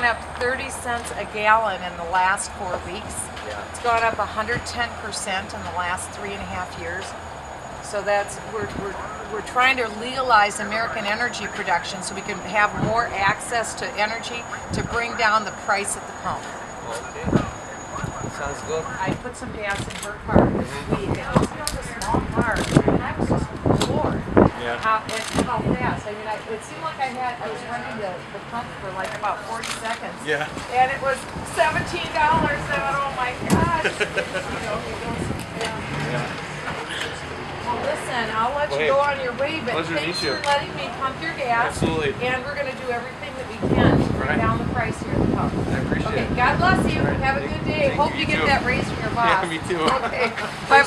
gone up 30 cents a gallon in the last four weeks. Yeah. It's gone up 110% in the last three and a half years. So that's, we're, we're, we're trying to legalize American energy production so we can have more access to energy to bring down the price at the pump. Okay. Sounds good. I put some gas in her car this week, and it was just a small car, and I was just floored. Yeah. How, and how fast, I mean, I, it seemed like I had, I was running the, the pump for like about forty seconds. Yeah. And it was seventeen dollars, and I went, oh my gosh. You know, goes, yeah. Well, listen, I'll let Well, you hey, go on your way, but to thanks for letting me pump your gas. Absolutely. And we're gonna do everything that we can to bring Right. down the price here at the pump. I appreciate it. Okay, it. God bless you. Right, Have a good day. thank Hope you, you get too. that raise from your boss. Yeah, me too. Okay. Bye